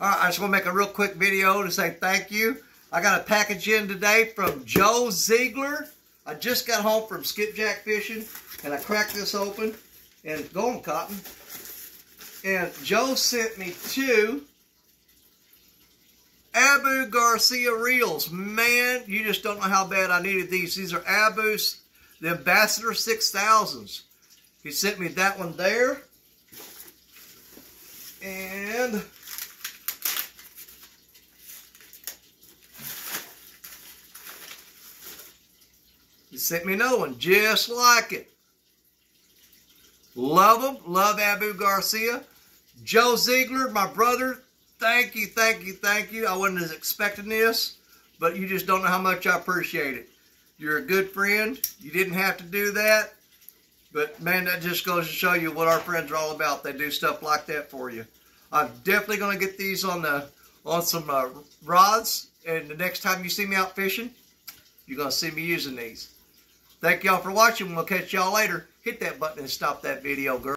All right, I just want to make a real quick video to say thank you. I got a package in today from Joe Zeigler. I just got home from skipjack fishing, and I cracked this open, and go on, Cotton. And Joe sent me two Abu Garcia reels. Man, you just don't know how bad I needed these. These are Abu's, the Ambassador 6000s. He sent me that one there. And sent me another one just like it. Love them. Love Abu Garcia. Joe Zeigler, my brother, thank you, thank you, thank you. I wasn't as expecting this, but you just don't know how much I appreciate it. You're a good friend. You didn't have to do that. But man, that just goes to show you what our friends are all about. They do stuff like that for you. I'm definitely going to get these on the on some uh, rods, and the next time you see me out fishing, you're going to see me using these. Thank y'all for watching. We'll catch y'all later. Hit that button and stop that video, girl.